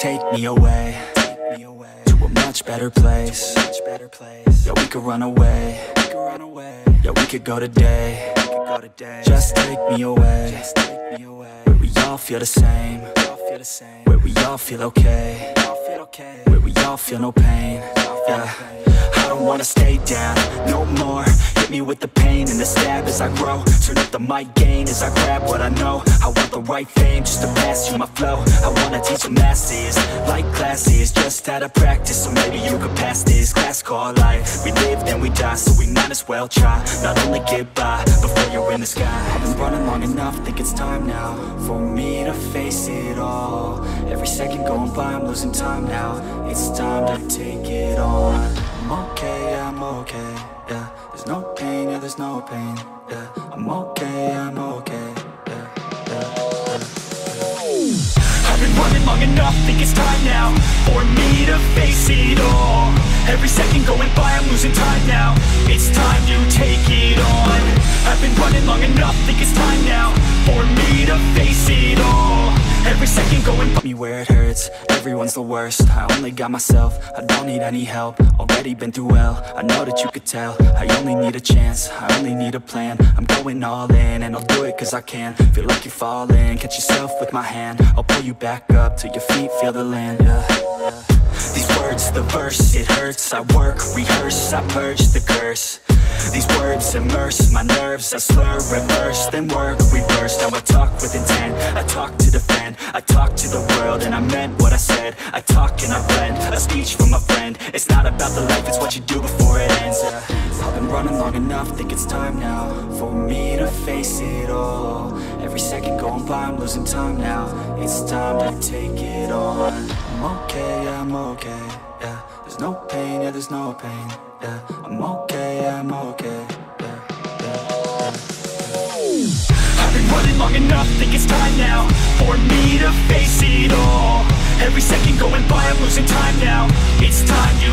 take me away To a much better place. Yeah, we could run away. Yeah, we could go today. Just take me away. Where we all feel the same. Where we all feel okay. Where we all feel no pain. Yeah don't wanna stay down no more. Hit me with the pain and the stab as I grow. Turn up the mic gain as I grab what I know. I want the right fame just to pass you my flow. I wanna teach the masses like classes Just out of practice. So maybe you could pass this class called life. We live then we die so we might as well try. Not only get by before you're in the sky. I've been running long enough think it's time now For me to face it all. Every second going by I'm losing time now. It's time to take it on I'm okay, I'm okay, yeah. There's no pain, yeah, there's no pain, yeah. I'm okay, I'm okay, yeah, yeah, yeah. I've been running long enough, think it's time now For me to face it all. Every second going by, I'm losing time now. It's time Everyone's the worst, I only got myself. I don't need any help, already been through hell. I know that you could tell, I only need a chance. I only need a plan, I'm going all in And I'll do it cause I can, feel like you're falling. Catch yourself with my hand, I'll pull you back up Till your feet. Feel the land, yeah. These words, the verse, it hurts. I work, rehearse, I purge the curse These words immerse my nerves I slur, reverse, then work, reverse Now I talk with intent, I talk to defend. I talk to the world and I meant what I said. I talk and I blend, a speech from a friend. It's not about the life, it's what you do before it ends. Yeah. I've been running long enough, think it's time now For me to face it all. Every second going by, I'm losing time now. It's time to take it on I'm okay, yeah, I'm okay, yeah. There's no pain, yeah, there's no pain, yeah. I'm okay, I'm okay, yeah, yeah, yeah. I've been running long enough, think it's time now For me to face it all. Every second going by, I'm losing time now. It's time you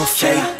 no fake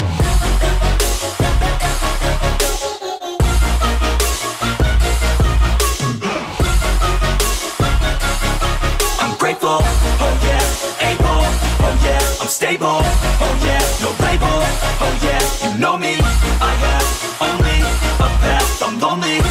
I'm oh yeah, no label, oh yeah, you know me, I have only a path, I'm lonely,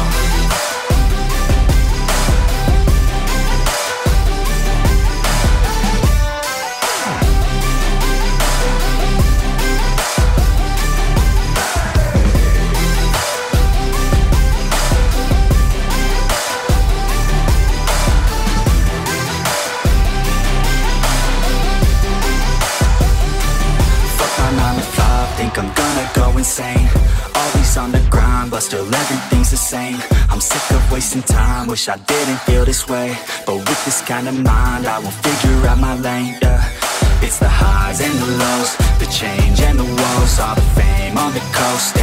but still everything's the same. I'm sick of wasting time, wish I didn't feel this way. But with this kind of mind, I will figure out my lane, yeah It's the highs and the lows, the change and the woes All the fame on the coast and